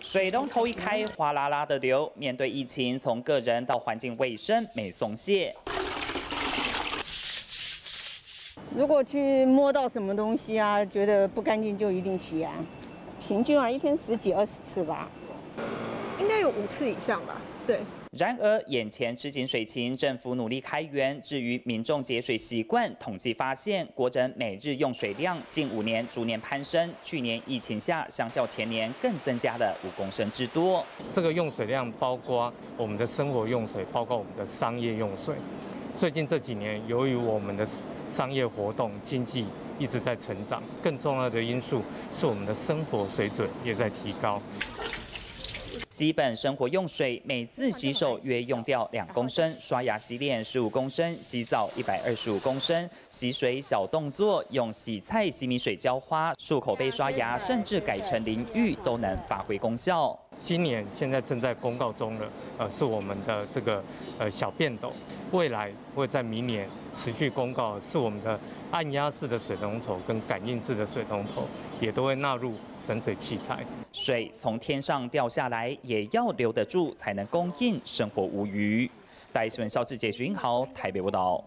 水龙头一开，哗啦啦的流。面对疫情，从个人到环境卫生没松懈。如果去摸到什么东西啊，觉得不干净就一定洗啊。平均啊，一天十几二十次吧。应该有五次以上吧？对。然而，眼前吃紧水情，政府努力开源。至于民众节水习惯，统计发现，国人每日用水量近五年逐年攀升。去年疫情下，相较前年更增加了五公升之多。这个用水量包括我们的生活用水，包括我们的商业用水。最近这几年，由于我们的商业活动、经济一直在成长，更重要的因素是我们的生活水准也在提高。基本生活用水，每次洗手约用掉两公升，刷牙洗脸十五公升，洗澡一百二十五公升。洗水小动作，用洗菜、洗米水浇花，漱口杯刷牙，甚至改成淋浴都能发挥功效。今年现在正在公告中了，呃，是我们的这个呃小便斗，未来会在明年持续公告，是我们的按压式的水龙头跟感应式的水龙头，也都会纳入省水器材。水从天上掉下来，也要留得住，才能供应生活无虞。戴新闻，肖志杰、徐英豪，台北报道。